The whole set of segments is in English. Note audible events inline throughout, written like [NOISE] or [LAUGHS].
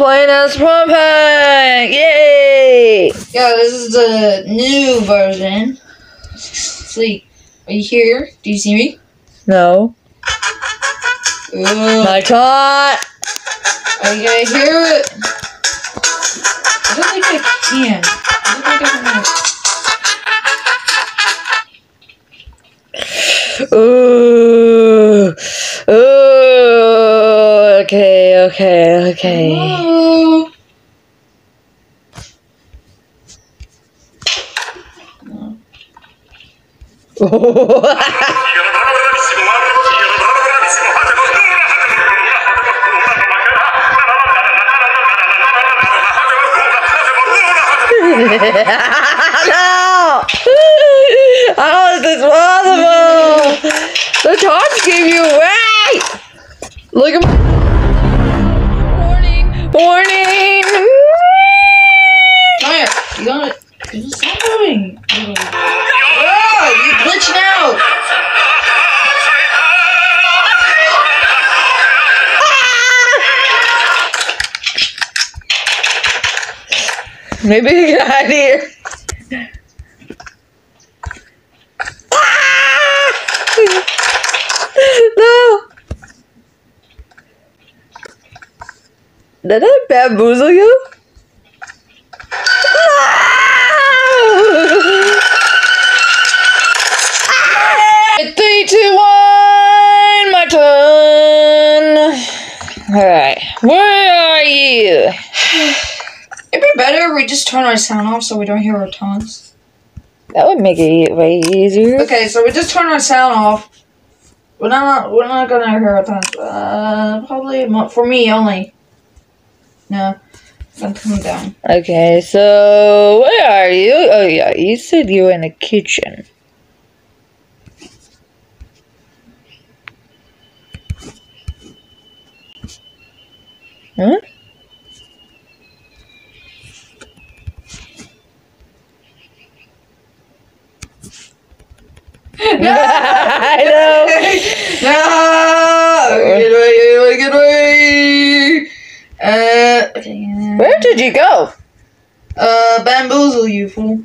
playing as Pumping! Yay! Yeah, this is the new version. See, are you here? Do you see me? No. Ooh, My God! are you gonna hear it? I don't think I can. I don't think I can. Ooh. Ooh. Okay, okay, okay. Hello? [LAUGHS] [LAUGHS] no! How is this possible? The touch gave you away! Warning! Warning! Here. You gonna do something? Oh, you glitching out. Maybe you can hide here. no! Did I bamboozle you? Three, two, one, my turn. Alright, where are you? It'd be better if we just turn our sound off so we don't hear our taunts. That would make it way easier. Okay, so we just turn our sound off. We're not. We're not gonna hear our taunts. Uh, probably for me only. No, I'm coming down. Okay, so where are you? Oh yeah, you said you were in the kitchen. Huh? [LAUGHS] [LAUGHS] I know. no! Get away! Get away! Uh, okay. Where did you go? Uh, bamboozle you fool.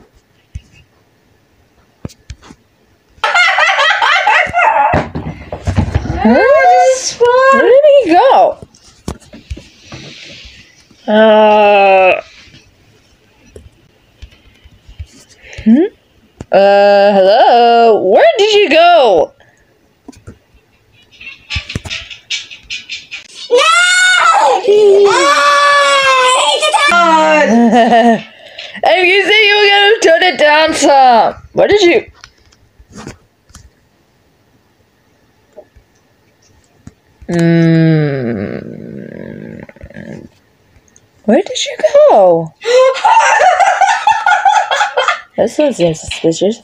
Where did he go? Uh. Hmm? Uh, hello? Where did you go? [LAUGHS] God! and you said you were gonna turn it down some. What did you? Mm. Where did you go? That sounds seems suspicious.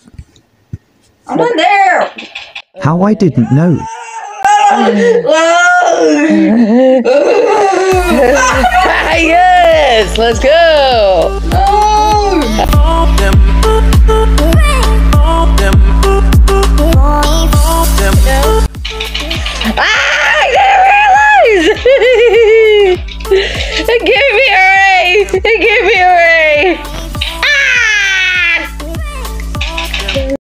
I'm not there! How I didn't know. [LAUGHS] [LAUGHS] let's go.